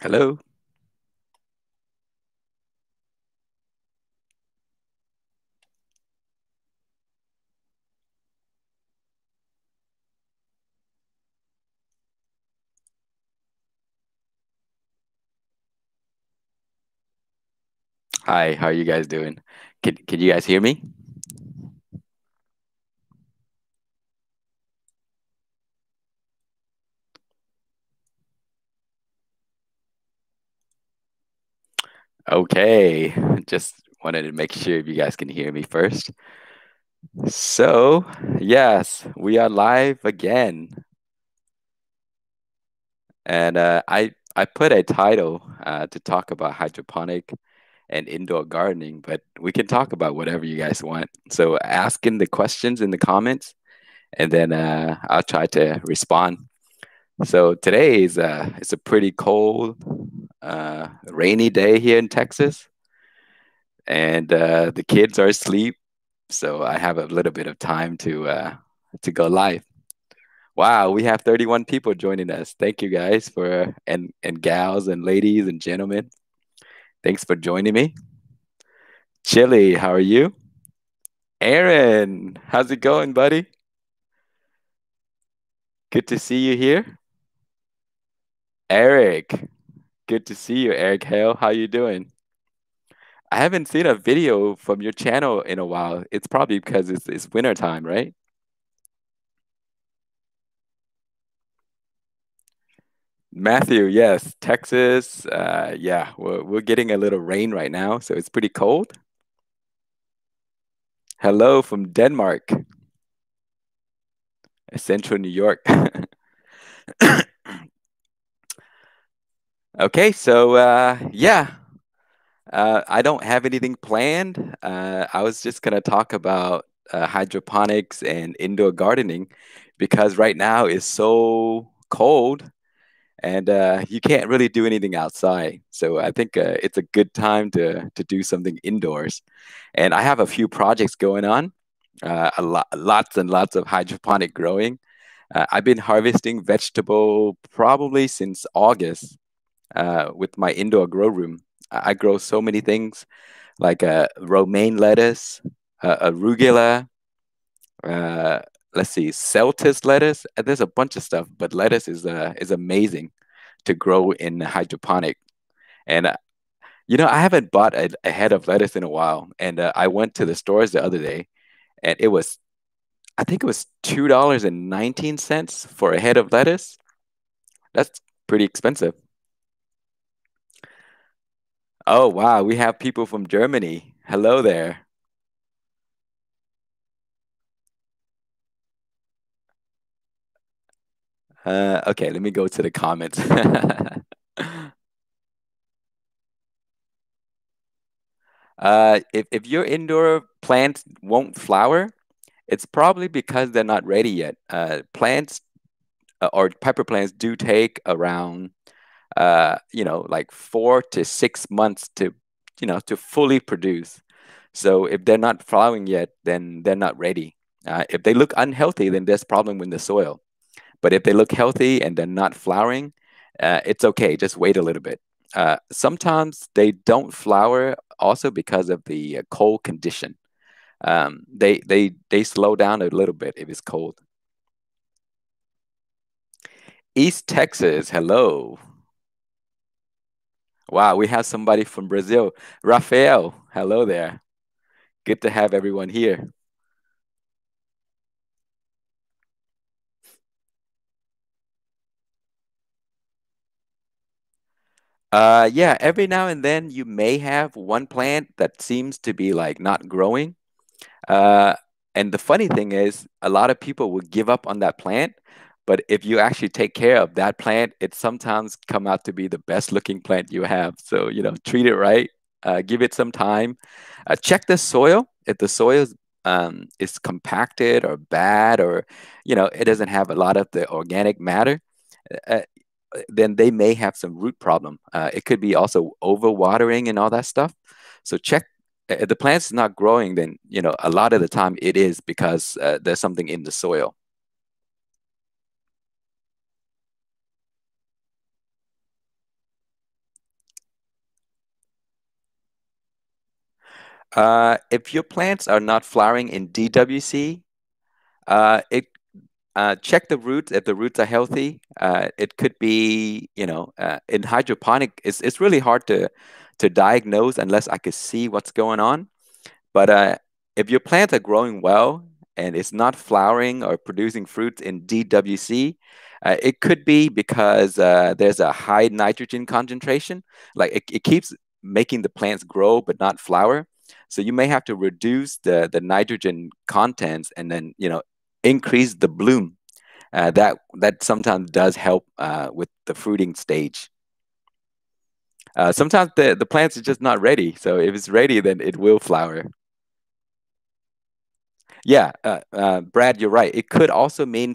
Hello. Hi, how are you guys doing? Can can you guys hear me? Okay, just wanted to make sure if you guys can hear me first. So, yes, we are live again. And uh, I I put a title uh, to talk about hydroponic and indoor gardening, but we can talk about whatever you guys want. So ask in the questions in the comments, and then uh, I'll try to respond. So today is uh, it's a pretty cold, uh, rainy day here in Texas, and uh, the kids are asleep, so I have a little bit of time to uh, to go live. Wow, we have 31 people joining us. Thank you guys for and and gals and ladies and gentlemen. Thanks for joining me. Chili, how are you? Aaron, how's it going, buddy? Good to see you here. Eric, good to see you, Eric Hale. How you doing? I haven't seen a video from your channel in a while. It's probably because it's it's winter time, right? Matthew, yes, Texas. Uh, yeah, we're we're getting a little rain right now, so it's pretty cold. Hello from Denmark, Central New York. okay, so uh, yeah, uh, I don't have anything planned. Uh, I was just gonna talk about uh, hydroponics and indoor gardening because right now it's so cold and uh, you can't really do anything outside. So I think uh, it's a good time to to do something indoors. And I have a few projects going on, uh, a lot, lots and lots of hydroponic growing. Uh, I've been harvesting vegetable probably since August uh, with my indoor grow room. I grow so many things like uh, romaine lettuce, arugula, let's see, Celtis lettuce. There's a bunch of stuff, but lettuce is uh, is amazing to grow in hydroponic. And uh, you know, I haven't bought a, a, head of lettuce in a while, and uh, I went to the stores the other day, and it was, I think it was two dollars and nineteen cents for a head of lettuce. That's pretty expensive. Oh wow, we have people from Germany. Hello there. Uh, okay, let me go to the comments. uh, if, if your indoor plants won't flower, it's probably because they're not ready yet. Uh, plants uh, or pepper plants do take around, uh, you know, like four to six months to, you know, to fully produce. So if they're not flowering yet, then they're not ready. Uh, if they look unhealthy, then there's problem with the soil. But if they look healthy and they're not flowering, uh, it's okay. Just wait a little bit. Uh, sometimes they don't flower also because of the uh, cold condition. Um, they they they slow down a little bit if it's cold. East Texas, hello. Wow, we have somebody from Brazil. Rafael, hello there. Good to have everyone here. Uh, yeah, every now and then you may have one plant that seems to be like not growing. Uh, and the funny thing is, a lot of people will give up on that plant, but if you actually take care of that plant, it sometimes come out to be the best looking plant you have. So, you know, treat it right, uh, give it some time, uh, check the soil. If the soil is, um, is compacted or bad, or, you know, it doesn't have a lot of the organic matter, uh, then they may have some root problem. Uh, it could be also overwatering and all that stuff. So check if the plant's not growing, then you know a lot of the time it is because uh, there's something in the soil. Uh, if your plants are not flowering in DWC, uh, it uh, check the roots if the roots are healthy. Uh, it could be, you know, uh, in hydroponic, it's, it's really hard to to diagnose unless I could see what's going on. But if your plants are growing well and it's not flowering or producing fruits in DWC, uh, it could be because uh, there's a high nitrogen concentration. Like it, it keeps making the plants grow but not flower. So you may have to reduce the, the nitrogen contents and then, you know, increase the bloom. Uh, that that sometimes does help uh, with the fruiting stage. Uh, sometimes the, the plants are just not ready. So if it's ready, then it will flower. Yeah, uh, uh, Brad, you're right. It could also mean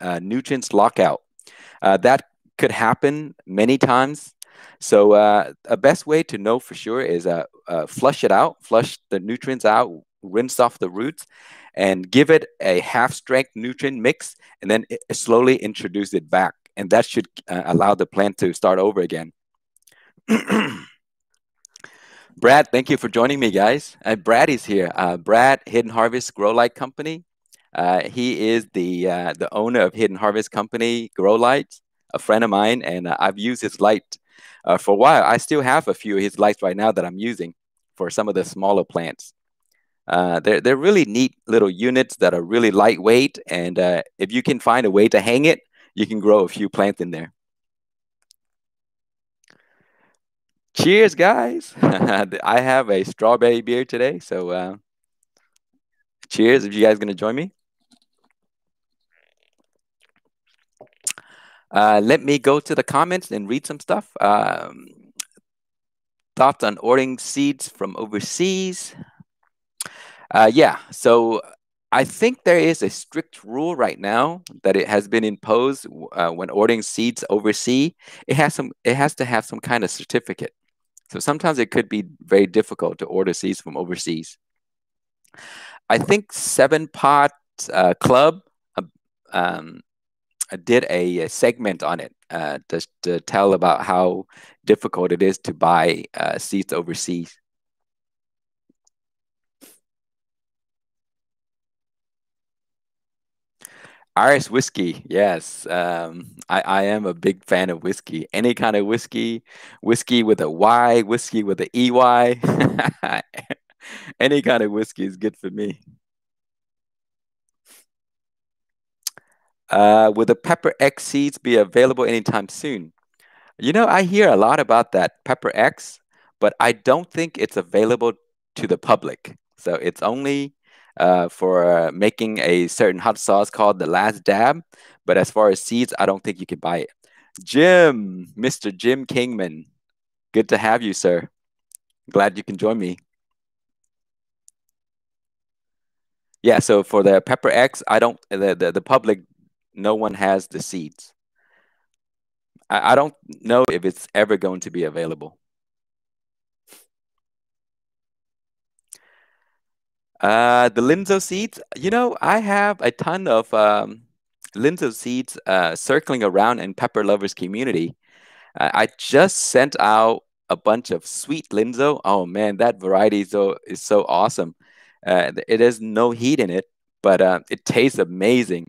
uh, nutrients lockout. Uh, that could happen many times. So uh, a best way to know for sure is uh, flush it out, flush the nutrients out, rinse off the roots, and give it a half strength nutrient mix, and then slowly introduce it back. And that should allow the plant to start over again. Brad, thank you for joining me, guys. Uh, Brad is here. Uh, Brad, Hidden Harvest Grow Light Company. Uh, he is the uh, the owner of Hidden Harvest Company Grow Lights, a friend of mine, and uh, I've used his light uh, for a while. I still have a few of his lights right now that I'm using for some of the smaller plants. they're they're really neat little units that are really lightweight, and if you can find a way to hang it, you can grow a few plants in there. Cheers, guys. I have a strawberry beer today. So, uh, cheers if you guys going to join me. Uh, let me go to the comments and read some stuff. Um, thoughts on ordering seeds from overseas? Uh, yeah, so I think there is a strict rule right now that it has been imposed uh, when ordering seeds overseas. It has some. It has to have some kind of certificate. So sometimes it could be very difficult to order seeds from overseas. I think Seven Pot uh, Club uh, um, did a, a, segment on it uh, to, to, tell about how difficult it is to buy uh, seeds overseas. Irish whiskey, yes. Um, I, I am a big fan of whiskey. Any kind of whiskey, whiskey with a Y, whiskey with a EY. Any kind of whiskey is good for me. Uh, will the Pepper X seeds be available anytime soon? You know, I hear a lot about that Pepper X, but I don't think it's available to the public. So it's only uh, for making a certain hot sauce called the Last Dab. But as far as seeds, I don't think you can buy it. Jim, Mr. Jim Kingman, good to have you, sir. Glad you can join me. Yeah, so for the Pepper X, I don't, the, the, the public, no one has the seeds. I, I don't know if it's ever going to be available. Uh, the linzo seeds, you know, I have a ton of um, linzo seeds uh, circling around in pepper lovers community. Uh, I just sent out a bunch of sweet linzo. Oh man, that variety is so, is so awesome. Uh, it has no heat in it, but uh, it tastes amazing.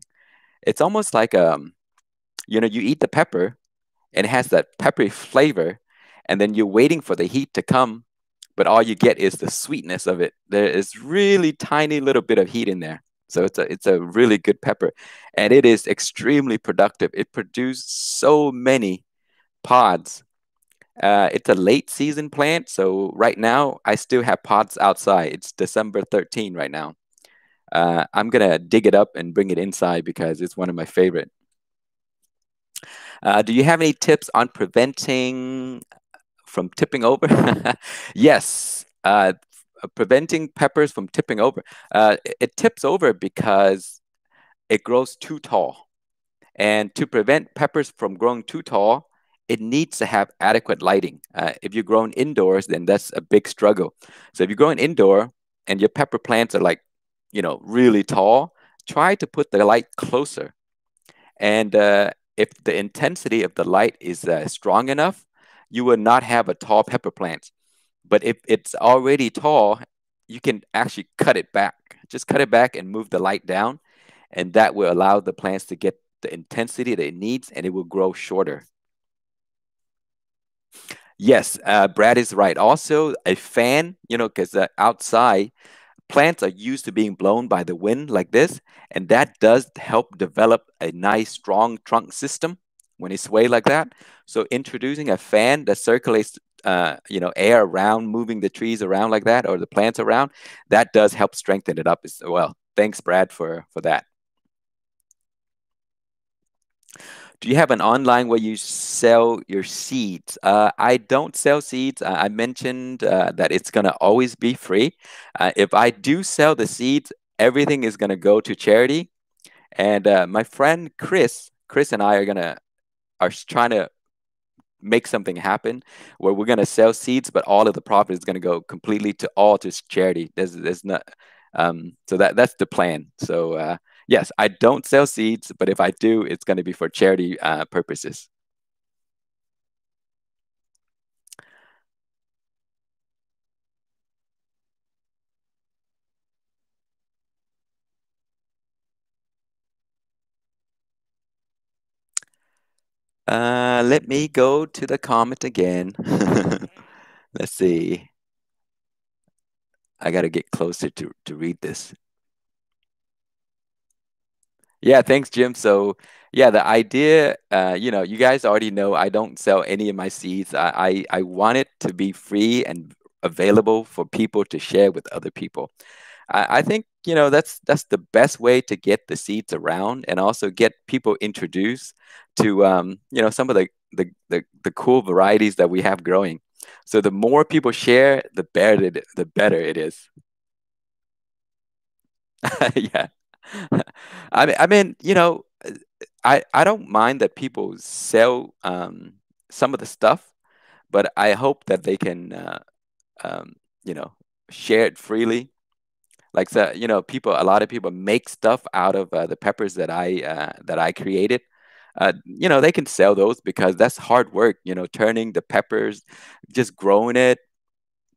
It's almost like um, you know, you eat the pepper, and it has that peppery flavor, and then you're waiting for the heat to come but all you get is the sweetness of it. There is really tiny little bit of heat in there. So it's a it's a really good pepper, and it is extremely productive. It produced so many pods. Uh, it's a late season plant, so right now I still have pods outside. It's December 13 right now. Uh, I'm gonna dig it up and bring it inside because it's one of my favorite. Uh, do you have any tips on preventing from tipping over? yes, uh, preventing peppers from tipping over. Uh, it, it tips over because it grows too tall. And to prevent peppers from growing too tall, it needs to have adequate lighting. Uh, if you're growing indoors, then that's a big struggle. So if you're growing indoor and your pepper plants are like, you know, really tall, try to put the light closer. And uh, if the intensity of the light is uh, strong enough, you will not have a tall pepper plant. But if it's already tall, you can actually cut it back. Just cut it back and move the light down, and that will allow the plants to get the intensity that it needs, and it will grow shorter. Yes, uh, Brad is right. Also, a fan, you know, because uh, outside plants are used to being blown by the wind like this, and that does help develop a nice, strong trunk system when it sway like that. So introducing a fan that circulates, uh, you know, air around, moving the trees around like that, or the plants around, that does help strengthen it up as well. Thanks, Brad, for for that. Do you have an online where you sell your seeds? Uh, I don't sell seeds. I mentioned uh, that it's going to always be free. Uh, if I do sell the seeds, everything is going to go to charity. And uh, my friend Chris, Chris and I are going to are trying to make something happen where we're going to sell seeds, but all of the profit is going to go completely to all to charity. There's, there's not, um, so that that's the plan. So uh, yes, I don't sell seeds, but if I do, it's going to be for charity uh, purposes. Uh, let me go to the comment again. Let's see. I got to get closer to, to read this. Yeah, thanks, Jim. So yeah, the idea, uh, you know, you guys already know I don't sell any of my seeds. I, I, I want it to be free and available for people to share with other people. I, I think, you know, that's that's the best way to get the seeds around and also get people introduced to um, you know, some of the, the the the cool varieties that we have growing. So the more people share, the better it, the better it is. yeah. I mean, I mean, you know, I I don't mind that people sell um, some of the stuff, but I hope that they can, uh, um, you know, share it freely. Like so, you know, people, a lot of people make stuff out of uh, the peppers that I uh, that I created. Uh, you know, they can sell those because that's hard work. You know, turning the peppers, just growing it,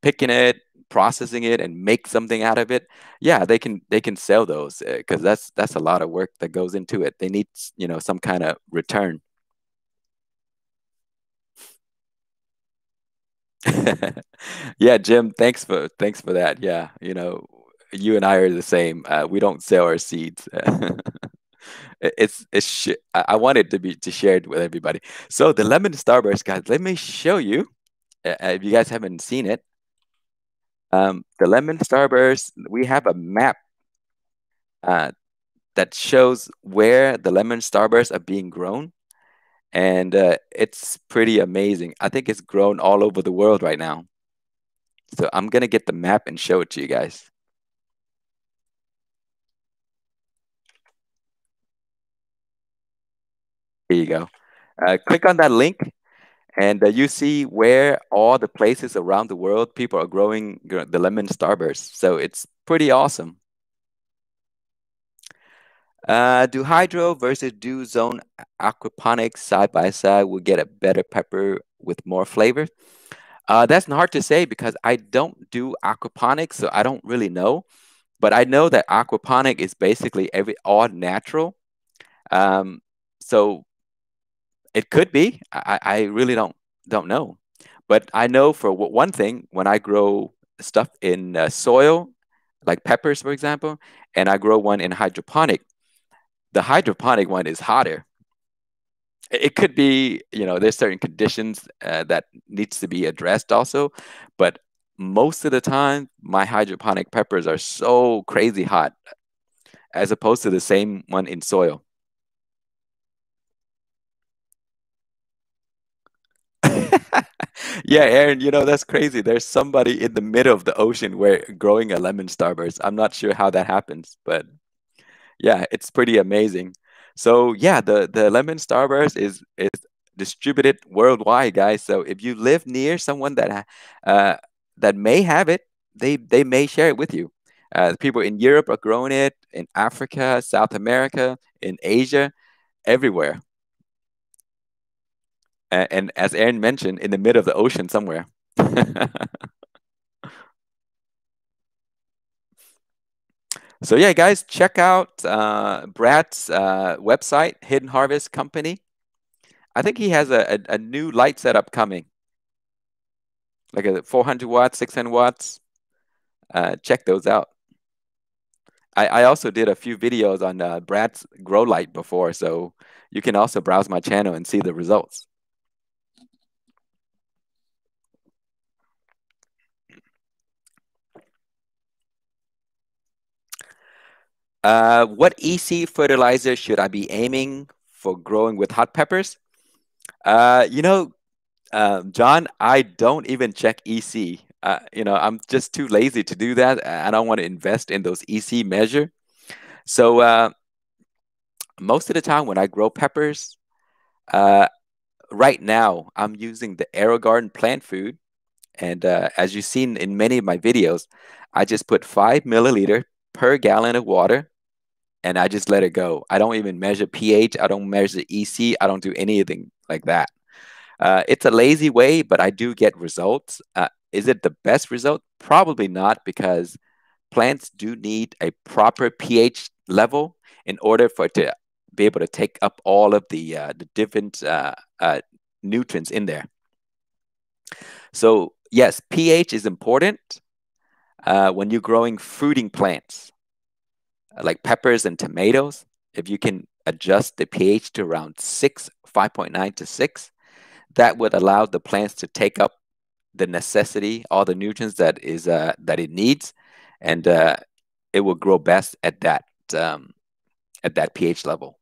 picking it, processing it and make something out of it yeah they can they can sell those because uh, that's that's a lot of work that goes into it. They need you know some kind of return. Yeah jim thanks for thanks for that. Yeah you know you and i are the same uh, we don't sell our seeds. It's it's i wanted to be to share it with everybody. So the lemon starburst guys let me show you uh, if you guys haven't seen it um, the lemon starburst, we have a map uh, that shows where the lemon starbursts are being grown. And uh, it's pretty amazing. I think it's grown all over the world right now. So I'm going to get the map and show it to you guys. Here you go. Uh, click on that link and uh, you see where all the places around the world people are growing the lemon starburst. So it's pretty awesome. Uh, do hydro versus do zone aquaponics side by side will get a better pepper with more flavor? Uh, that's hard to say because I don't do aquaponics, so I don't really know. But I know that aquaponic is basically every all natural. Um, so it could be. I, I really don't don't know. But I know for one thing, when I grow stuff in uh, soil, like peppers, for example, and I grow one in hydroponic, the hydroponic one is hotter. It could be, you know, there's certain conditions uh, that needs to be addressed also, but most of the time, my hydroponic peppers are so crazy hot, as opposed to the same one in soil. Yeah, Aaron, you know, that's crazy. There's somebody in the middle of the ocean where growing a lemon starburst. I'm not sure how that happens, but yeah, it's pretty amazing. So yeah, the, the lemon starburst is is distributed worldwide, guys. So if you live near someone that uh, that may have it, they they may share it with you. Uh, people in Europe are growing it, in Africa, South America, in Asia, everywhere and, and as Aaron mentioned, in the middle of the ocean somewhere. So yeah, guys, check out uh, Brad's uh, website, Hidden Harvest Company. I think he has a, a, a new light setup coming, like a 400 watts, 600 watts. Uh, check those out. I, I also did a few videos on uh, Brad's grow light before, so you can also browse my channel and see the results. Uh, what EC fertilizer should I be aiming for growing with hot peppers? Uh, you know, um, John, I don't even check EC. Uh, you know, I'm just too lazy to do that. I don't want to invest in those EC measure. So uh, most of the time when I grow peppers, uh, right now I'm using the AeroGarden plant food. And uh, as you've seen in many of my videos, I just put five milliliter per gallon of water and I just let it go. I don't even measure pH. I don't measure EC. I don't do anything like that. Uh, it's a lazy way, but I do get results. Uh, is it the best result? Probably not, because plants do need a proper pH level in order for it to be able to take up all of the uh, the different uh, uh, nutrients in there. So yes, pH is important uh, when you're growing fruiting plants like peppers and tomatoes, if you can adjust the pH to around 6, 5.9 to 6, that would allow the plants to take up the necessity, all the nutrients that is uh, that it needs, and uh, it will grow best at that um, at that pH level.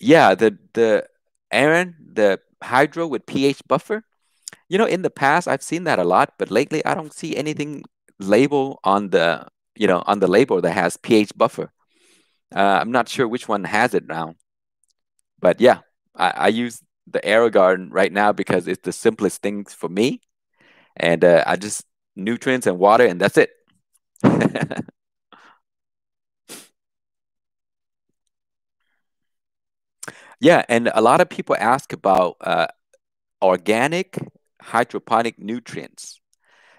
Yeah, the the Aaron, the hydro with pH buffer, you know, in the past, I've seen that a lot, but lately I don't see anything label on the, you know, on the label that has pH buffer. Uh, I'm not sure which one has it now, but yeah, I, I use the AeroGarden right now because it's the simplest things for me, and uh, I just nutrients and water, and that's it. yeah, and a lot of people ask about uh, organic hydroponic nutrients.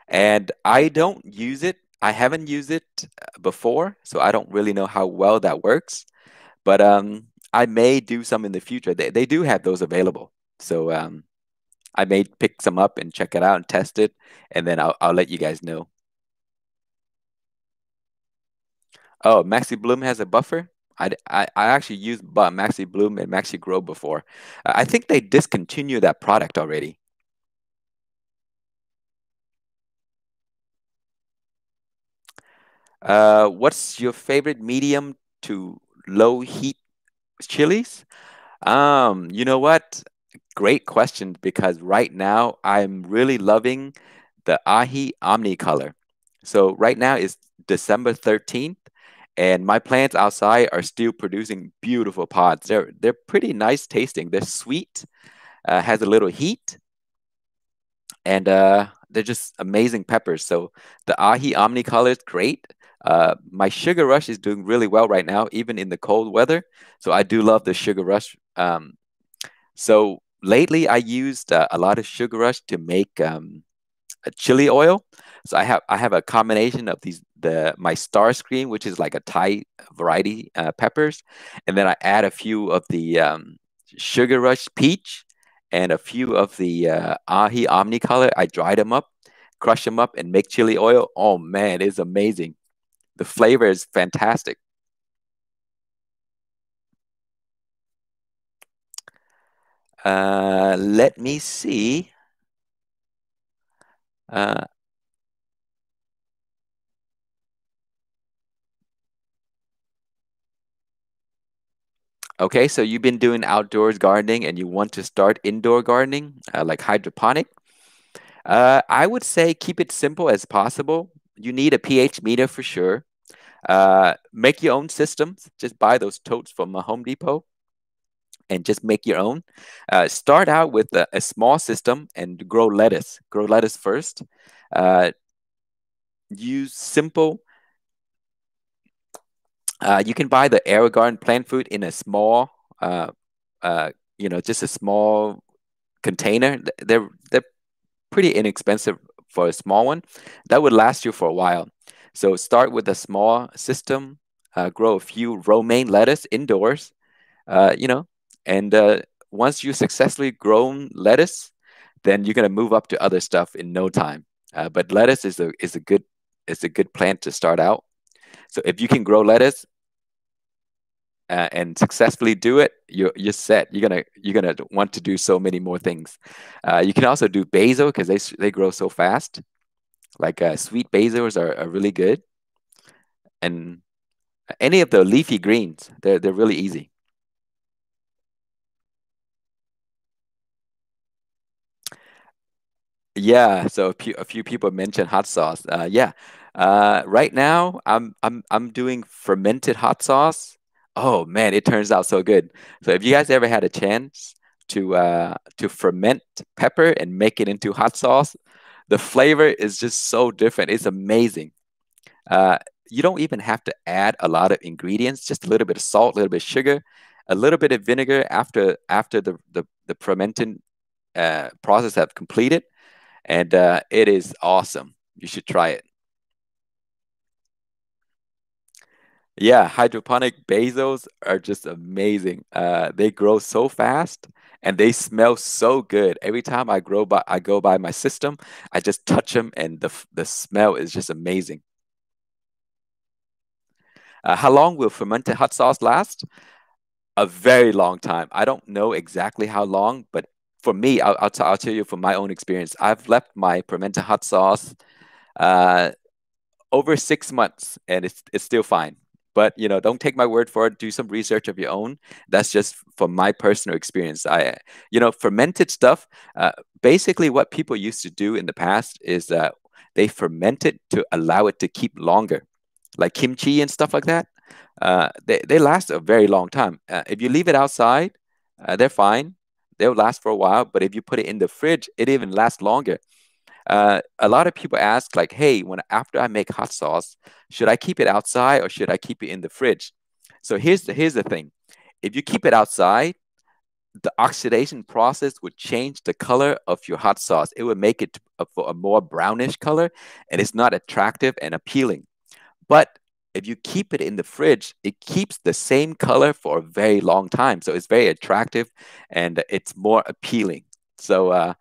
And I don't use it. I haven't used it uh, before, so I don't really know how well that works. But um, I may do some in the future. They, they do have those available. So um, I may pick some up and check it out and test it, and then I'll, I'll let you guys know. Oh, Maxi Bloom has a buffer? I, I, I actually used Maxi Bloom and Maxi Grow before. I think they discontinued that product already. Uh, what's your favorite medium to low heat chilies? Um, you know what? Great question because right now I'm really loving the Aji Omnicolor. So right now is December 13th and my plants outside are still producing beautiful pods. They're they're pretty nice tasting. They're sweet, uh, has a little heat, and uh, they're just amazing peppers. So the Aji Omnicolor is great. Uh, my sugar rush is doing really well right now, even in the cold weather. So I do love the sugar rush. Um, so lately, I used uh, a lot of sugar rush to make um, chili oil. So I have I have a combination of these the my Starscream, which is like a Thai variety uh, peppers, and then I add a few of the um, sugar rush peach and a few of the uh, Aji Omnicolor. I dry them up, crush them up, and make chili oil. Oh man, it's amazing the flavor is fantastic. Uh, let me see. Uh, okay, so you've been doing outdoors gardening and you want to start indoor gardening, uh, like hydroponic. Uh, I would say keep it simple as possible you need a pH meter for sure. Uh, make your own systems. Just buy those totes from a Home Depot and just make your own. Uh, start out with a, a, small system and grow lettuce. Grow lettuce first. Uh, use simple. Uh, you can buy the AeroGarden plant food in a small, uh, uh, you know, just a small container. They're they're pretty inexpensive for a small one, that would last you for a while. So start with a small system, uh, grow a few romaine lettuce indoors, uh, you know, and uh, once you successfully grown lettuce, then you're gonna move up to other stuff in no time. Uh, but lettuce is a is a good is a good plant to start out. So if you can grow lettuce uh, and successfully do it, you're you're set. You're gonna you're gonna want to do so many more things. Uh, you can also do basil because they they grow so fast. Like uh, sweet basils are, are really good, and any of the leafy greens, they're they're really easy. Yeah, so a few, a few people mentioned hot sauce. Uh, yeah, uh, right now I'm I'm I'm doing fermented hot sauce. Oh man, it turns out so good. So if you guys ever had a chance to uh, to ferment pepper and make it into hot sauce, the flavor is just so different. It's amazing. Uh, you don't even have to add a lot of ingredients, just a little bit of salt, a little bit of sugar, a little bit of vinegar after after the the, the fermenting uh, process have completed and uh, it is awesome. You should try it. Yeah, hydroponic basils are just amazing. Uh, they grow so fast and they smell so good. Every time I grow by, I go by my system, I just touch them, and the the smell is just amazing. Uh, how long will fermented hot sauce last? A very long time. I don't know exactly how long, but for me, I'll, I'll, t- I'll tell you from my own experience. I've left my pimento hot sauce uh, over six months, and it's it's still fine. But you know, don't take my word for it. Do some research of your own. That's just from my personal experience. I, you know, fermented stuff. Uh, basically, what people used to do in the past is uh, they ferment it to allow it to keep longer, like kimchi and stuff like that. Uh, they they last a very long time. Uh, if you leave it outside, uh, they're fine they'll last for a while. But if you put it in the fridge, it even lasts longer. Uh, a lot of people ask, like, hey, when after I make hot sauce, should I keep it outside or should I keep it in the fridge? So here's the here's the thing: if you keep it outside, the oxidation process would change the color of your hot sauce. It would make it a, a more brownish color, and it's not attractive and appealing. But if you keep it in the fridge, it keeps the same color for a very long time. So it's very attractive and it's more appealing. So uh,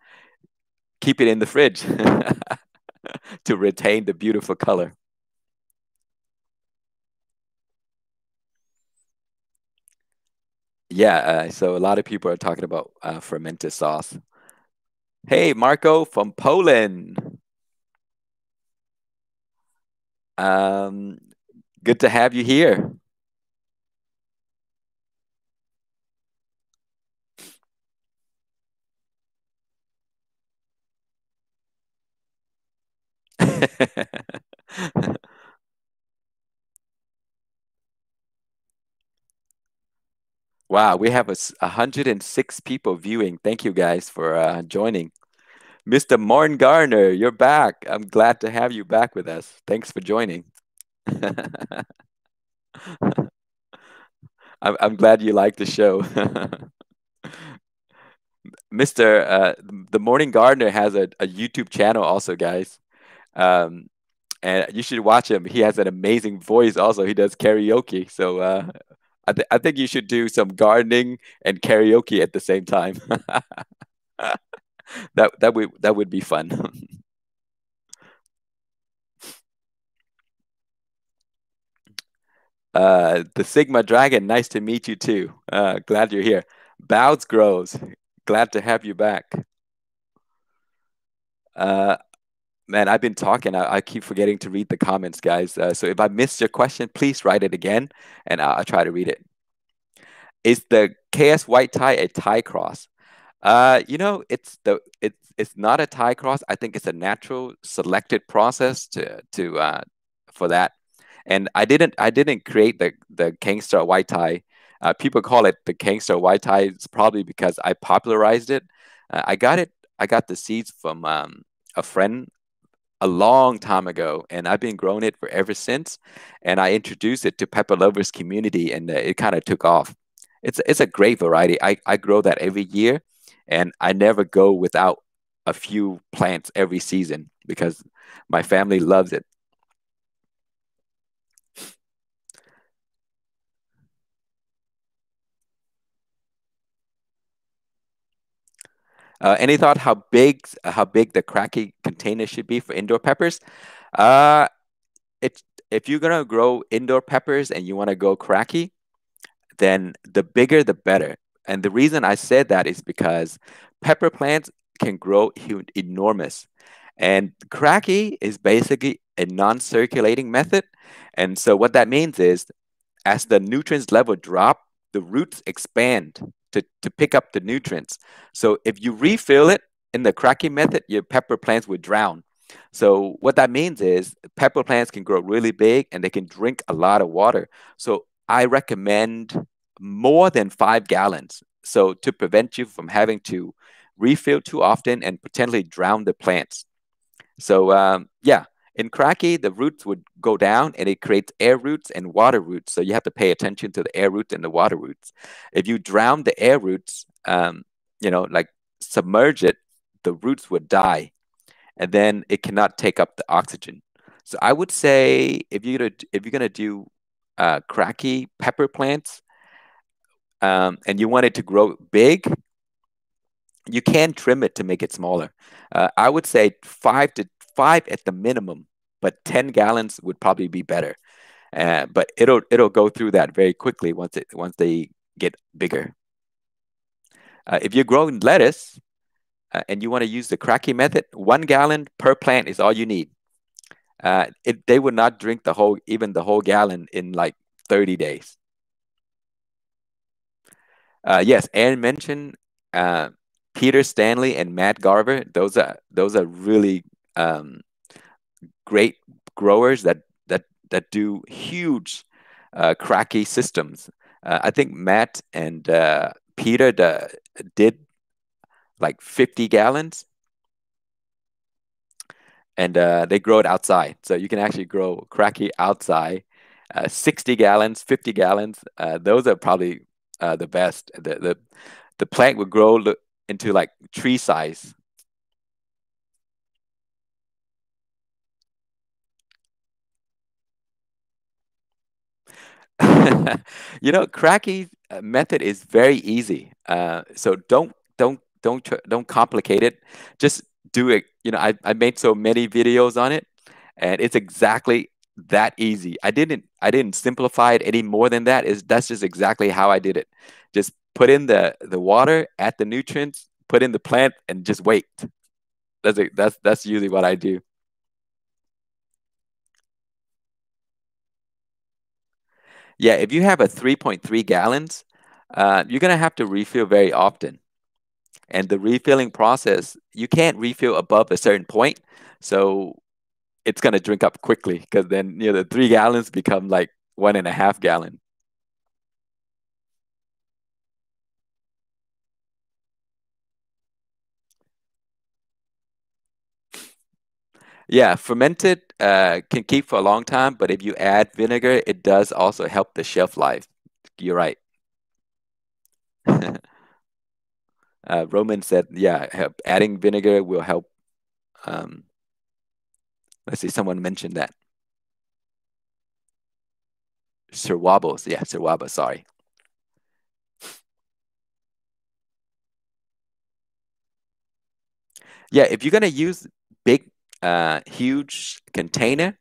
keep it in the fridge to retain the beautiful color. Yeah, uh, so a lot of people are talking about uh, fermented sauce. Hey, Marco from Poland. Um, Good to have you here. Wow, we have a 106 people viewing. Thank you guys for uh, joining. Mr. Martin Garner, you're back. I'm glad to have you back with us. Thanks for joining. I'm, I'm glad you like the show. Mr. Uh, the Morning Gardener has a, a YouTube channel also, guys. Um, and you should watch him. He has an amazing voice also. He does karaoke. So uh, I, th- I think you should do some gardening and karaoke at the same time. that that would that would be fun. Uh, the Sigma Dragon, nice to meet you too. Uh, glad you're here. Bouts Grows, glad to have you back. Uh, man, I've been talking. I, I, keep forgetting to read the comments, guys. Uh, so if I missed your question, please write it again, and I'll, I'll, try to read it. Is the KS White Thai a Thai cross? Uh, you know, it's the it's it's not a Thai cross. I think it's a natural selected process to to uh, for that. And I didn't I didn't create the the Khang Starr White Thai. Uh, people call it the Khang Starr White Thai. It's probably because I popularized it. Uh, I got it. I got the seeds from um, a friend a long time ago, and I've been growing it for ever since. And I introduced it to pepper lovers community, and uh, it kind of took off. It's it's a great variety. I, I grow that every year, and I never go without a few plants every season because my family loves it. Uh, any thought how big how big the Kratky container should be for indoor peppers? Uh, it's if you're gonna grow indoor peppers and you want to go Kratky, then the bigger the better. And the reason I said that is because pepper plants can grow enormous. And Kratky is basically a non-circulating method. And so what that means is as the nutrients level drop, the roots expand to, to pick up the nutrients. So if you refill it in the Kratky method, your pepper plants would drown. So what that means is pepper plants can grow really big and they can drink a lot of water. So I recommend more than five gallons. So to prevent you from having to refill too often and potentially drown the plants. So um, yeah, in Kratky, the roots would go down and it creates air roots and water roots. So you have to pay attention to the air roots and the water roots. If you drown the air roots, um, you know, like submerge it, the roots would die and then it cannot take up the oxygen. So I would say if you're gonna if you're gonna do uh, Kratky pepper plants um, and you want it to grow big, you can trim it to make it smaller. Uh, I would say five to five at the minimum, but 10 gallons would probably be better. Uh, but it'll it'll go through that very quickly once it once they get bigger. Uh, if you're growing lettuce uh, and you want to use the Kratky method, one gallon per plant is all you need. Uh, it, they would not drink the whole even the whole gallon in like 30 days. Uh, yes, Aaron mentioned uh, Peter Stanley and Matt Garver. Those are those are really um, great growers that that that do huge uh, Kratky systems. Uh, I think Matt and uh, Peter did like 50 gallons and uh, they grow it outside. So you can actually grow Kratky outside. Uh, 60 gallons, 50 gallons, uh, those are probably the best. The, the, the plant would grow into like tree size you know, Kratky uh, method is very easy. Uh, so don't don't don't don't complicate it. Just do it. You know, I, I made so many videos on it, and it's exactly that easy. I didn't I didn't simplify it any more than that. Is that's just exactly how I did it. Just put in the the water, add the nutrients, put in the plant, and just wait. That's a, that's that's usually what I do. Yeah, if you have a 3.3 gallons, uh, you're gonna have to refill very often. And the refilling process, you can't refill above a certain point. So it's gonna drink up quickly because then you know the three gallons become like one and a half gallon. Yeah, fermented uh, can keep for a long time, but if you add vinegar, it does also help the shelf life. You're right. uh, Roman said, yeah, help, adding vinegar will help. Um, let's see, someone mentioned that. Sir Wobbles, yeah, Sir Wobble, sorry. Yeah, if you're gonna use big uh, huge container.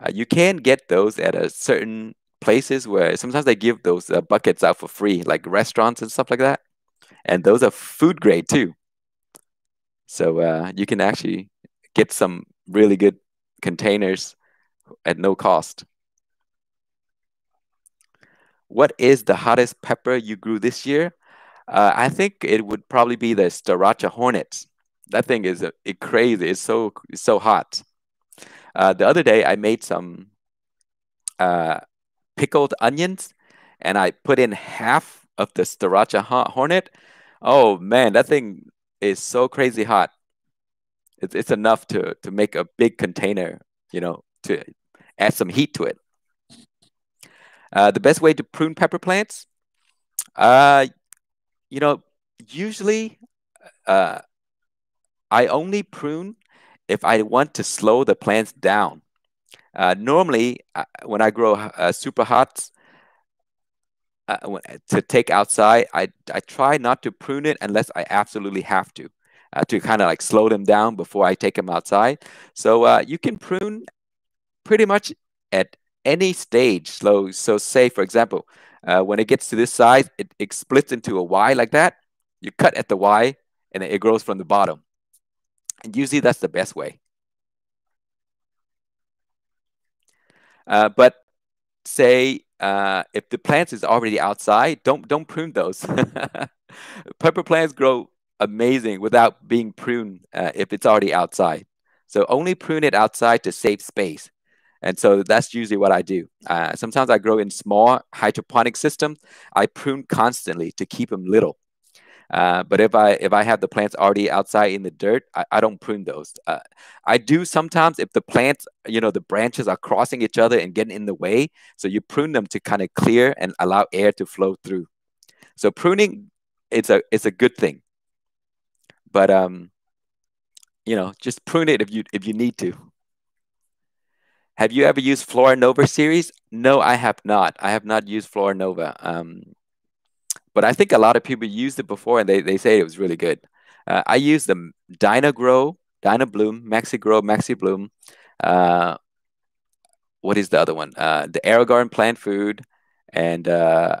Uh, you can get those at a certain places where sometimes they give those uh, buckets out for free, like restaurants and stuff like that. And those are food grade too. So uh, you can actually get some really good containers at no cost. What is the hottest pepper you grew this year? Uh, I think it would probably be the Sriracha Hornets that thing is it crazy. It's so it's so hot. Uh, the other day I made some uh, pickled onions, and I put in half of the Sriracha Hornet. Oh man, that thing is so crazy hot. It's it's enough to to make a big container. You know, to add some heat to it. Uh, the best way to prune pepper plants, uh, you know, usually, uh, I only prune if I want to slow the plants down. Uh, normally, uh, when I grow uh, super hots uh, to take outside, I, I try not to prune it unless I absolutely have to, uh, to kind of like slow them down before I take them outside. So uh, you can prune pretty much at any stage. So, so say, for example, when it gets to this size, it, it splits into a Y like that. You cut at the Y and it grows from the bottom. And usually that's the best way. Uh, but say uh, if the plant is already outside, don't don't prune those. Pepper plants grow amazing without being pruned uh, if it's already outside. So only prune it outside to save space. And so that's usually what I do. Uh, sometimes I grow in small hydroponic systems. I prune constantly to keep them little. Uh, but if I if I have the plants already outside in the dirt, I, I don't prune those. Uh, I do sometimes if the plants, you know, the branches are crossing each other and getting in the way. So you prune them to kind of clear and allow air to flow through. So pruning, it's a it's a good thing. But um, you know, just prune it if you if you need to. Have you ever used Flora Nova series? No, I have not. I have not used Flora Nova. Um, but I think a lot of people used it before and they, they say it was really good. Uh, I use the Dyna-Gro, Dyna Bloom, Maxi Grow, Maxi Bloom. Uh, what is the other one? Uh, the AeroGarden Plant Food and uh,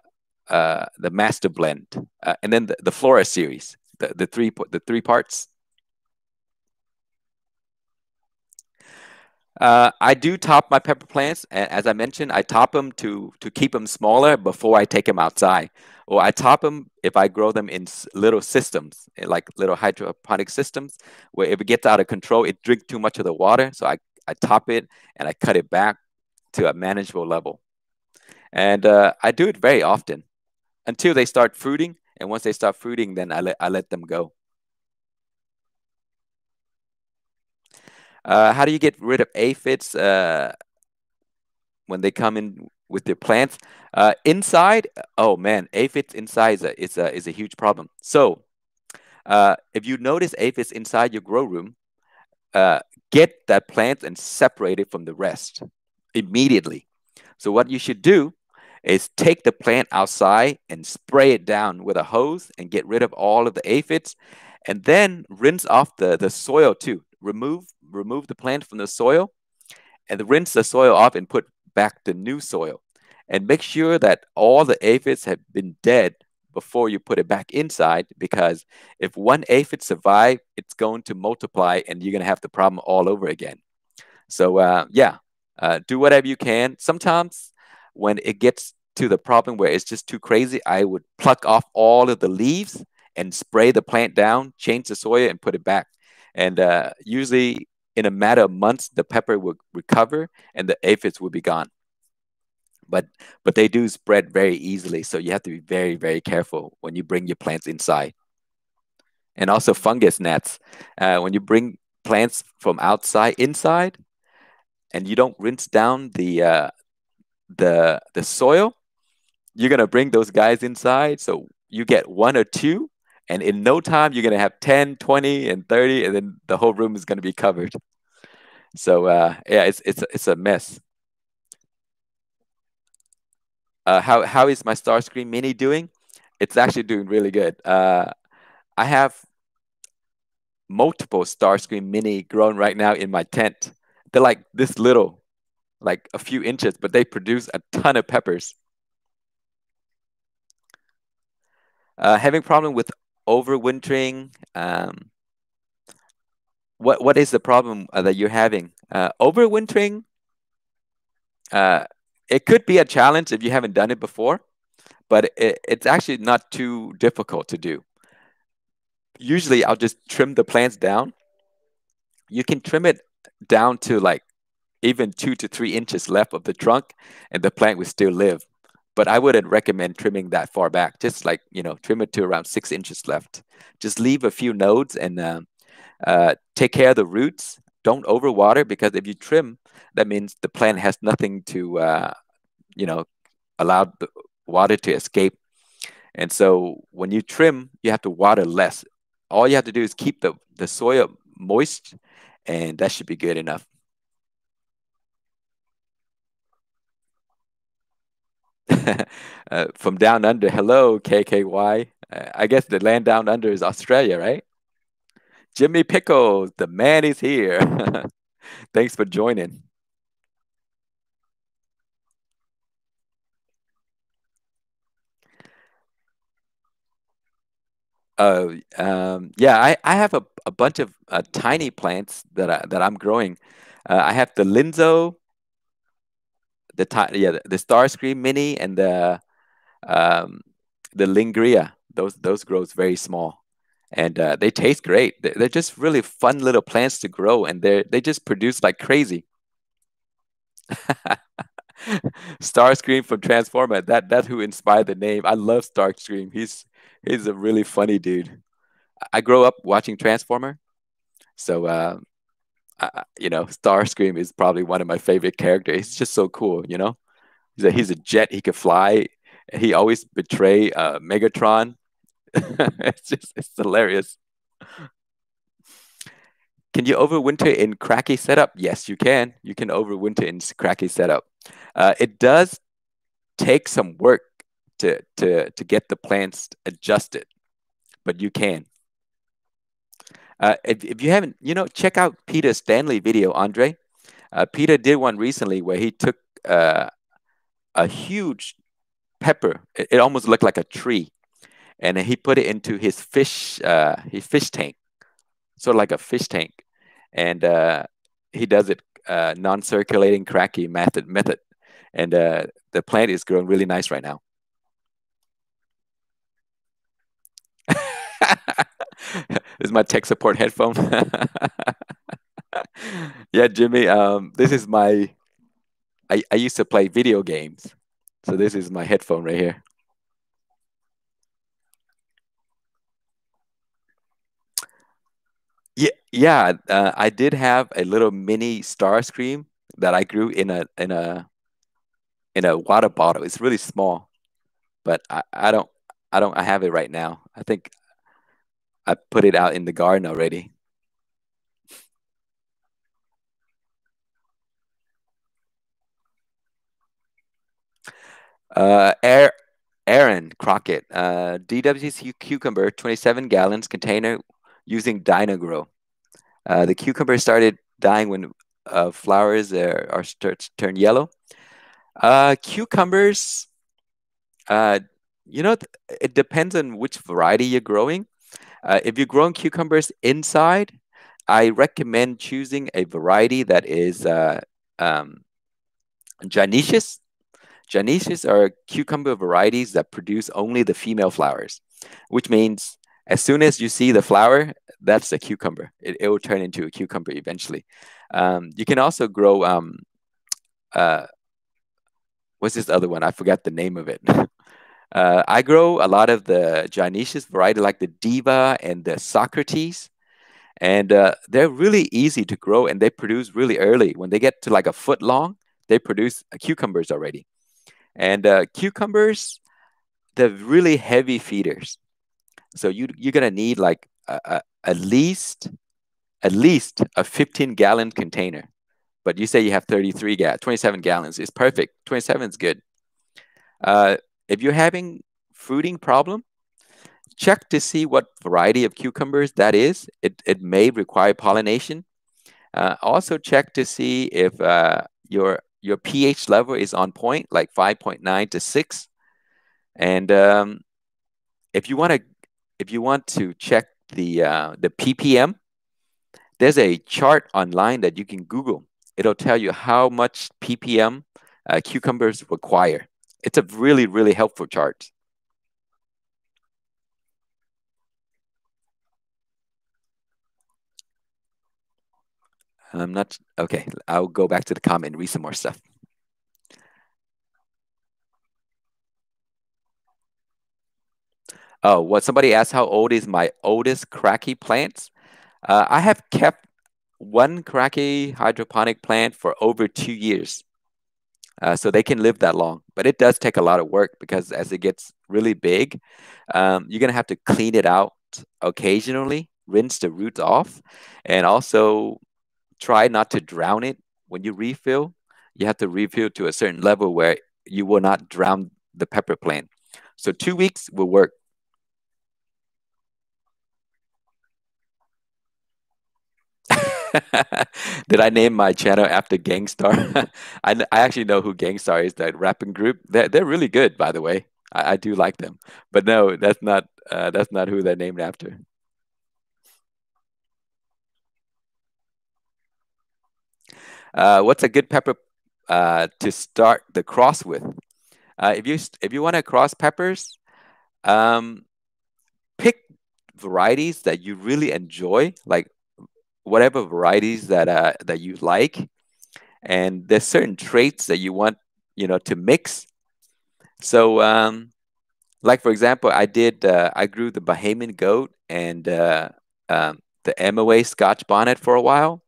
uh, the Master Blend, uh, and then the, the Flora series, the, the three the three parts. Uh, I do top my pepper plants, and as I mentioned, I top them to to keep them smaller before I take them outside. Or I top them if I grow them in little systems, eh, like little hydroponic systems, where if it gets out of control, it drinks too much of the water. So I, I top it and I cut it back to a manageable level. And uh, I do it very often until they start fruiting. And once they start fruiting, then I let, I let them go. Uh, how do you get rid of aphids uh, when they come in with their plants? Uh, inside, oh man, aphids inside is a, is a, is a huge problem. So uh, if you notice aphids inside your grow room, uh, get that plant and separate it from the rest immediately. So what you should do is take the plant outside and spray it down with a hose and get rid of all of the aphids and then rinse off the, the soil too. Remove remove the plant from the soil and rinse the soil off and put back the new soil. And make sure that all the aphids have been dead before you put it back inside because if one aphid survive, it's going to multiply and you're going to have the problem all over again. So uh, yeah, uh, do whatever you can. Sometimes when it gets to the problem where it's just too crazy, I would pluck off all of the leaves and spray the plant down, change the soil and put it back. And uh, usually in a matter of months, the pepper will recover and the aphids will be gone. But but they do spread very easily, so you have to be very very careful when you bring your plants inside. And also fungus gnats. Uh, when you bring plants from outside inside, and you don't rinse down the uh, the the soil, you're gonna bring those guys inside. So you get one or two, and in no time, you're going to have 10, 20, and 30, and then the whole room is going to be covered. So uh, yeah, it's, it's, it's a mess. Uh, how, how is my Starscream Mini doing? It's actually doing really good. Uh, I have multiple Starscream Mini grown right now in my tent. They're like this little, like a few inches, but they produce a ton of peppers. Uh, having problem with overwintering. Um, what what is the problem uh, that you're having? Uh, overwintering. Uh, it could be a challenge if you haven't done it before, but it, it's actually not too difficult to do. Usually, I'll just trim the plants down. You can trim it down to like even two to three inches left of the trunk, and the plant will still live but I wouldn't recommend trimming that far back. Just like you know, trim it to around six inches left. Just leave a few nodes and uh, uh, take care of the roots. Don't overwater because if you trim, that means the plant has nothing to uh, you know allow the water to escape. And so when you trim, you have to water less. All you have to do is keep the, the soil moist, and that should be good enough. uh, from down under, hello KKY. Uh, I guess the land down under is Australia, right? Jimmy Pickles, the man is here. Thanks for joining. Oh, um, yeah, I, I have a, a bunch of uh, tiny plants that I, that I'm growing. Uh, I have the Linzo, the yeah, the, the Starscream Mini, and the um, the Lingria. Those those grows very small, and uh, they taste great. They're, they're just really fun little plants to grow, and they they just produce like crazy. Starscream from Transformer. That that's who inspired the name. I love Starscream. He's he's a really funny dude. I grew up watching Transformer, so uh, You know Starscream is probably one of my favorite characters. He's just so cool. You know, he's a he's a jet. He could fly. He always betray uh, Megatron. it's just it's hilarious. Can you overwinter in Kratky setup? Yes, you can. You can overwinter in Kratky setup. Uh, it does take some work to, to, to get the plants adjusted, but you can. Uh, if, if you haven't, you know, check out Peter Stanley video, Andre. Uh, Peter did one recently where he took uh, a huge pepper. It, it, almost looked like a tree, and he put it into his fish uh, his fish tank, sort of like a fish tank, and uh, he does it non-circulating Kratky method method, and the plant is growing really nice right now. this is my tech support headphone. yeah, Jimmy. Um, this is my. I, I used to play video games, so this is my headphone right here. Yeah, yeah. Uh, I did have a little mini star Starscream that I grew in a in a in a water bottle. It's really small, but I, I don't I don't I have it right now. I think I put it out in the garden already. Uh, Aaron Crockett, uh, DWC cucumber, 27 gallons container using Dyna-Gro. Uh, the cucumber started dying when uh, flowers are, are start turn yellow. Uh, cucumbers, uh, you know, it depends on which variety you're growing. Uh, if you're growing cucumbers inside, I recommend choosing a variety that is uh, um, are cucumber varieties that produce only the female flowers, which means as soon as you see the flower, that's a cucumber. It, it will turn into a cucumber eventually. Um, you can also grow, um, uh, what's this other one? I forgot the name of it. Uh, I grow a lot of the gynoecious variety, like the Diva and the Socrates. And uh, they're really easy to grow and they produce really early. When they get to like a foot long, they produce cucumbers already. And uh, cucumbers, they're really heavy feeders. So you, you're going to need like a, a, at least at least a 15 gallon container. But you say you have 33 gal, 27 gallons. is perfect. 27 is good. Uh, if you're having fruiting problem, check to see what variety of cucumbers that is. It, it may require pollination. Uh, also check to see if uh, your your pH level is on point, like 5.9 to 6. And um, if you want to if you want to check the uh, the ppm, there's a chart online that you can Google. It'll tell you how much ppm uh, cucumbers require. It's a really, really helpful chart. I'm not, okay, I'll go back to the comment and read some more stuff. Oh, what somebody asked, how old is my oldest Kratky plants? Uh, I have kept one Kratky hydroponic plant for over two years. Uh, so they can live that long. But it does take a lot of work because as it gets really big, um, you're going to have to clean it out occasionally. rinse the roots off, and also try not to drown it when you refill. You have to refill to a certain level where you will not drown the pepper plant. So two weeks will work. Did I name my channel after Gang Starr? I, I actually know who Gang Starr is, that rapping group. They're, they're really good, by the way. I, I do like them. But no, that's not uh, that's not who they're named after. Uh, what's a good pepper uh, to start the cross with? Uh, if you if you want to cross peppers, um, pick varieties that you really enjoy, like whatever varieties that uh, that you like, and there's certain traits that you want you know to mix. So, um, like for example, I did uh, I grew the Bahamian goat and uh, um, the MOA Scotch bonnet for a while,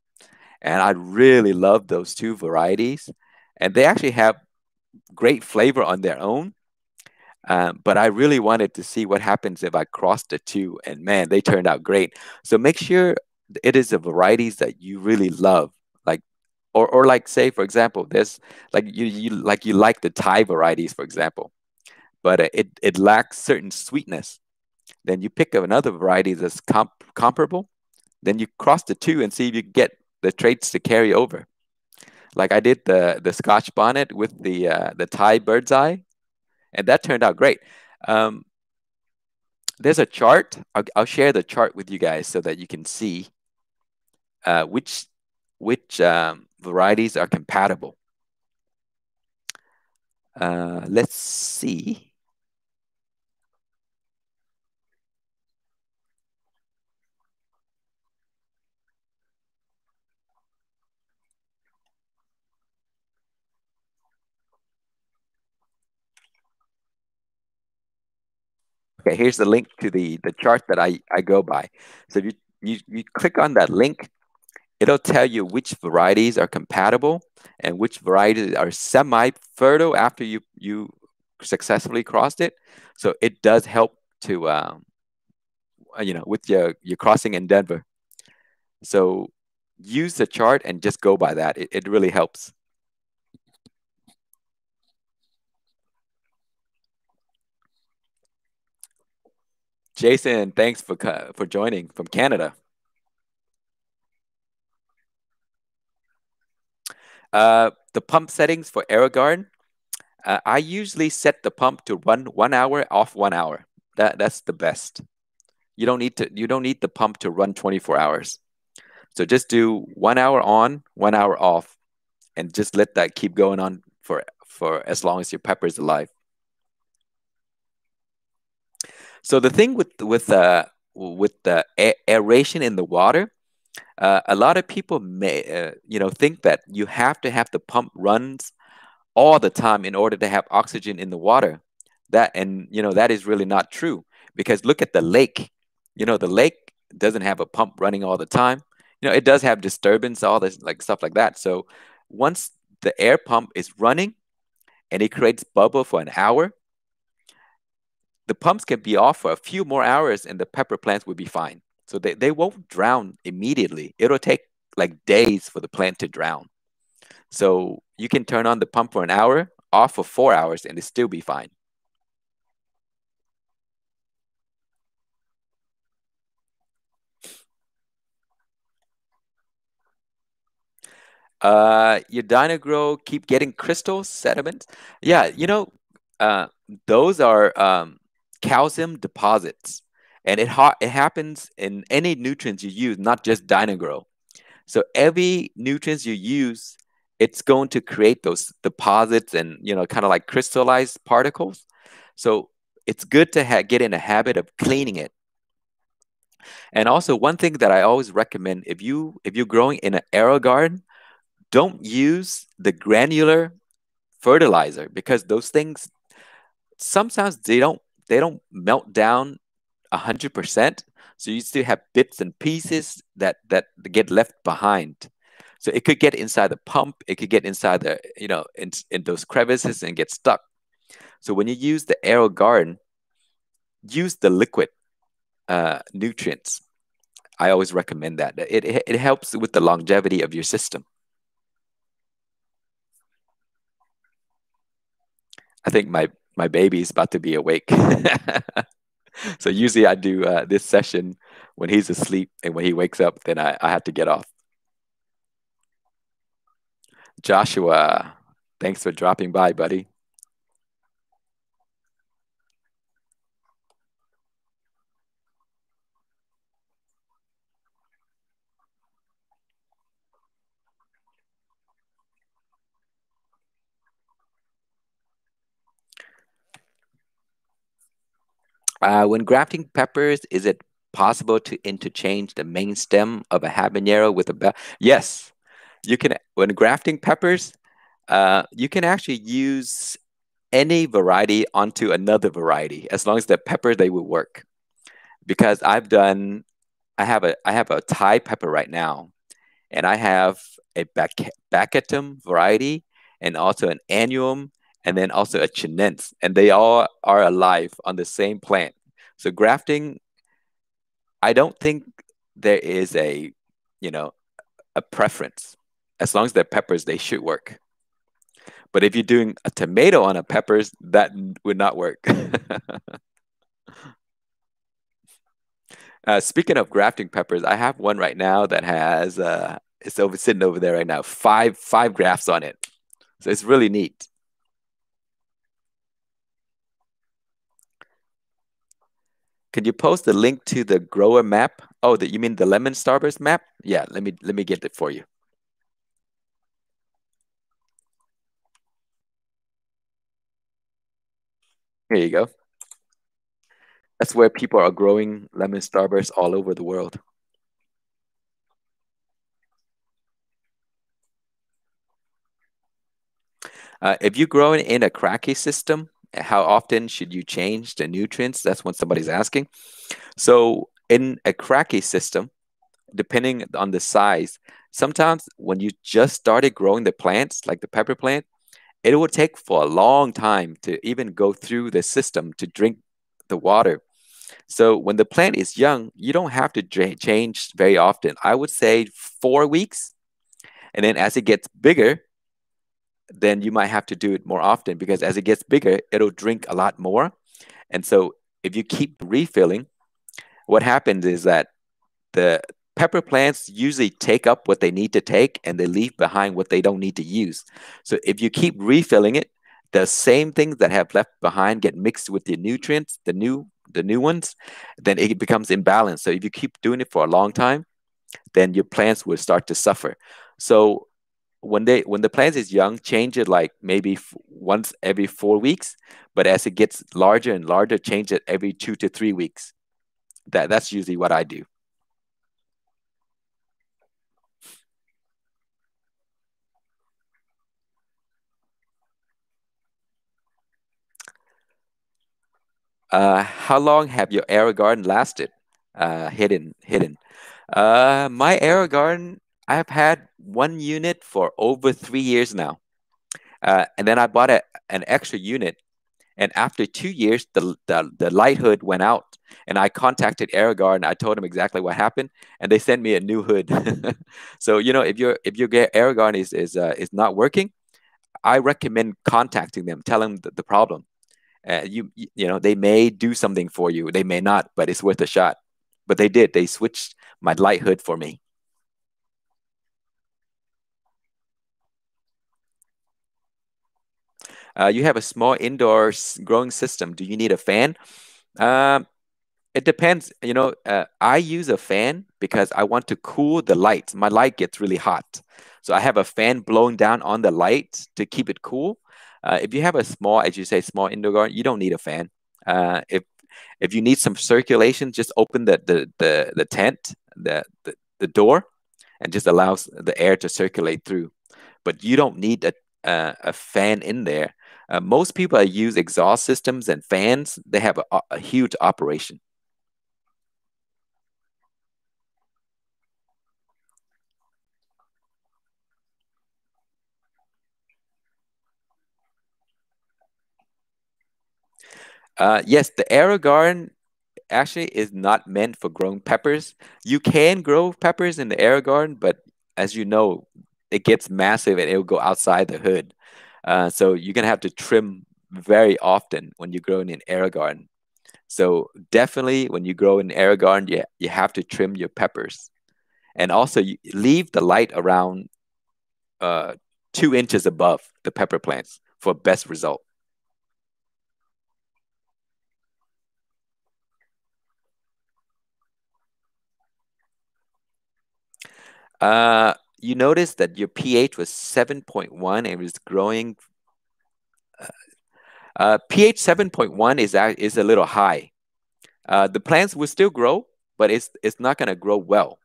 and I really love those two varieties, and they actually have great flavor on their own. Um, but I really wanted to see what happens if I crossed the two, and man, they turned out great. So make sure it is the varieties that you really love, like, or or like say for example, there's like you you like you like the Thai varieties, for example, but it it lacks certain sweetness. Then you pick up another variety that's comp comparable. Then you cross the two and see if you get the traits to carry over. Like I did the the Scotch bonnet with the uh, the Thai bird's eye, and that turned out great. Um, there's a chart. I'll, I'll share the chart with you guys so that you can see uh, which which um, varieties are compatible. Uh, let's see. Okay, here's the link to the, the chart that I, I go by. So if you, you, you click on that link, it'll tell you which varieties are compatible and which varieties are semi-fertile after you, you successfully crossed it. So it does help to, um, you know, with your, your crossing in Denver. So use the chart and just go by that. It, it really helps. Jason, thanks for for joining from Canada. Uh, the pump settings for AeroGarden, uh, I usually set the pump to run one hour off one hour. That that's the best. You don't need to you don't need the pump to run 24 hours. So just do one hour on, one hour off, and just let that keep going on for for as long as your pepper is alive. So the thing with with uh, with the aeration in the water, uh, a lot of people may uh, you know think that you have to have the pump runs all the time in order to have oxygen in the water. That and you know that is really not true because look at the lake. You know the lake doesn't have a pump running all the time. You know it does have disturbance, all this like stuff like that. So once the air pump is running and it creates bubble for an hour, the pumps can be off for a few more hours and the pepper plants will be fine. So they, they won't drown immediately. It'll take like days for the plant to drown. So you can turn on the pump for an hour, off for four hours, and it still be fine. Uh, your Dyna-Gro keep getting crystals, sediment. Yeah, you know, uh, those are um, calcium deposits. And it, ha it happens in any nutrients you use, not just Dyna-Gro. So every nutrients you use, it's going to create those deposits and, you know, kind of like crystallized particles. So it's good to get in a habit of cleaning it. And also one thing that I always recommend, if, you, if you're growing in an AeroGarden, don't use the granular fertilizer because those things, sometimes they don't they don't melt down 100%. So you still have bits and pieces that, that get left behind. So it could get inside the pump. It could get inside the, you know, in, in those crevices and get stuck. So when you use the AeroGarden, use the liquid uh, nutrients. I always recommend that. It, it, it helps with the longevity of your system. I think my my baby is about to be awake. so usually I do uh, this session when he's asleep, and when he wakes up, then I, I have to get off. Joshua, thanks for dropping by, buddy. Uh, when grafting peppers, is it possible to interchange the main stem of a habanero with a bell? Yes, you can. When grafting peppers, uh, you can actually use any variety onto another variety as long as the pepper they will work. Because I've done, I have a I have a Thai pepper right now, and I have a Baccatum variety and also an annuum and then also a chinense, and they all are alive on the same plant. So grafting, I don't think there is a, you know, a preference. As long as they're peppers, they should work. But if you're doing a tomato on a peppers, that would not work. uh, speaking of grafting peppers, I have one right now that has uh, it's over sitting over there right now, five five grafts on it. So it's really neat. Can you post the link to the grower map? Oh, that you mean the lemon starburst map? Yeah, let me let me get it for you. Here you go. That's where people are growing lemon starburst all over the world. Uh, if you're growing in a Kratky system, how often should you change the nutrients? That's what somebody's asking. So in a Kratky system, depending on the size, sometimes when you just started growing the plants, like the pepper plant, it will take for a long time to even go through the system to drink the water. So when the plant is young, you don't have to change very often. I would say four weeks. And then as it gets bigger, then you might have to do it more often because as it gets bigger, it'll drink a lot more. And so if you keep refilling, what happens is that the pepper plants usually take up what they need to take and they leave behind what they don't need to use. So if you keep refilling it, the same things that have left behind get mixed with the nutrients, the new the new ones, then it becomes imbalanced. So if you keep doing it for a long time, then your plants will start to suffer. So when they when the plant is young, change it like maybe once every four weeks. But as it gets larger and larger, change it every two to three weeks. That that's usually what I do. Uh, how long have your AeroGarden lasted? Uh, hidden, hidden. Uh, my AeroGarden I've had one unit for over three years now. Uh, and then I bought a, an extra unit. And after two years, the, the, the light hood went out. And I contacted AeroGarden. I told them exactly what happened, and they sent me a new hood. so you know, if your if your AeroGarden is is uh, is not working, I recommend contacting them, tell them the, the problem. Uh, you you know, they may do something for you, they may not, but it's worth a shot. But they did. They switched my light hood for me. Uh, you have a small indoor growing system. Do you need a fan? Um, it depends. You know, uh, I use a fan because I want to cool the light. My light gets really hot. So I have a fan blowing down on the light to keep it cool. Uh, if you have a small, as you say, small indoor garden, you don't need a fan. Uh, if if you need some circulation, just open the the the, the tent, the, the the door, and just allows the air to circulate through. But you don't need a a, a fan in there uh, most people that use exhaust systems and fans, they have a, a huge operation. Uh, yes, the AeroGarden actually is not meant for growing peppers. You can grow peppers in the AeroGarden, but as you know, it gets massive and it will go outside the hood. Uh, so you're gonna have to trim very often when you grow in AeroGarden. So definitely when you grow in AeroGarden, you, you have to trim your peppers. And also leave the light around uh, two inches above the pepper plants for best result. Uh, you notice that your pH was 7.1 and it was growing. Uh, uh, pH 7.1 is, is a little high. Uh, the plants will still grow, but it's, it's not going to grow well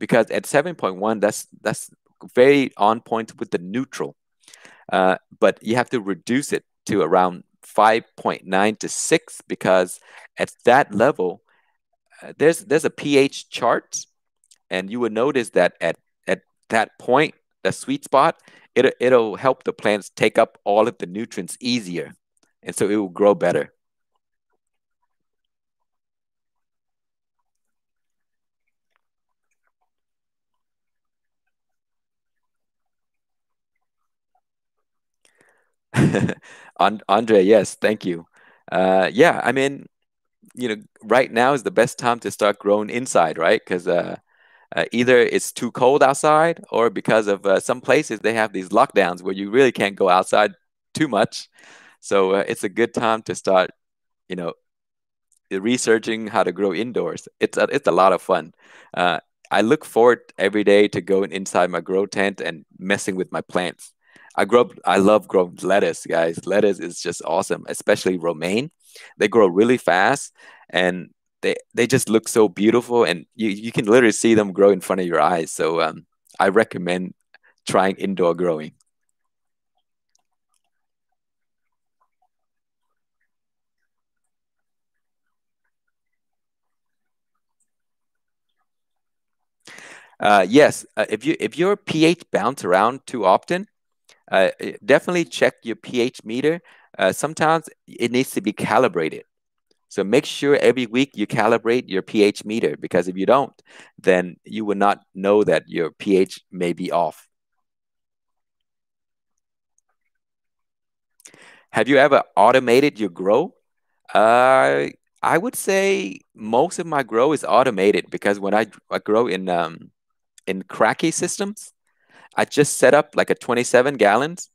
because at 7.1, that's, that's very on point with the neutral. Uh, but you have to reduce it to around 5.9 to 6 because at that level, uh, there's, there's a pH chart and you will notice that at, at that point, the sweet spot, it, it'll help the plants take up all of the nutrients easier. And so it will grow better. Andre, yes, thank you. Uh, yeah, I mean, you know, right now is the best time to start growing inside, right? Because uh, uh, either it's too cold outside or because of uh, some places they have these lockdowns where you really can't go outside too much. So uh, it's a good time to start you know researching how to grow indoors. It's a, it's a lot of fun. Uh, i look forward every day to going inside my grow tent and messing with my plants. I grow up i love growing lettuce guys. Lettuce is just awesome especially romaine. They grow really fast and they they just look so beautiful and you, you can literally see them grow in front of your eyes. So um, i recommend trying indoor growing. Uh, yes uh, if you if your ph bounce around too often uh, definitely check your ph meter. Uh, sometimes it needs to be calibrated so make sure every week you calibrate your pH meter because if you don't, then you will not know that your pH may be off. Have you ever automated your grow? Uh, I would say most of my grow is automated because when I, I grow in um, in Kratky systems, I just set up like a 27 gallons.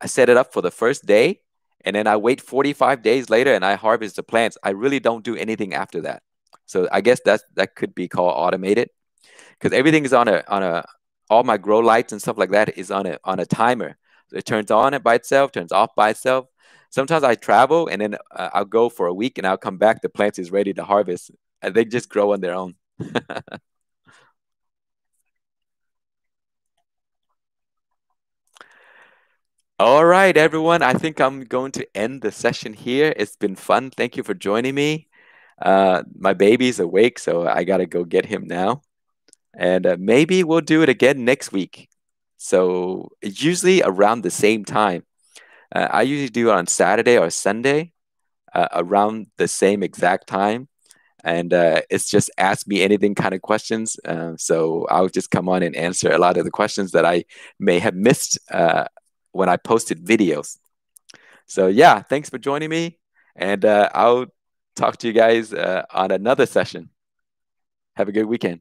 I set it up for the first day and then I wait 45 days later and I harvest the plants. I really don't do anything after that. So I guess that that could be called automated because everything is on a on a all my grow lights and stuff like that is on a on a timer. It turns on it by itself, turns off by itself. Sometimes I travel and then uh, I'll go for a week and I'll come back. The plant is ready to harvest and they just grow on their own. All right, everyone. I think I'm going to end the session here. It's been fun. Thank you for joining me. Uh, my baby's awake, so I got to go get him now. And uh, maybe we'll do it again next week. So it's usually around the same time. Uh, I usually do it on Saturday or Sunday uh, around the same exact time. And uh, it's just ask me anything kind of questions. Uh, so I'll just come on and answer a lot of the questions that I may have missed when I posted videos. So yeah, thanks for joining me, and uh, I'll talk to you guys uh, on another session. Have a good weekend.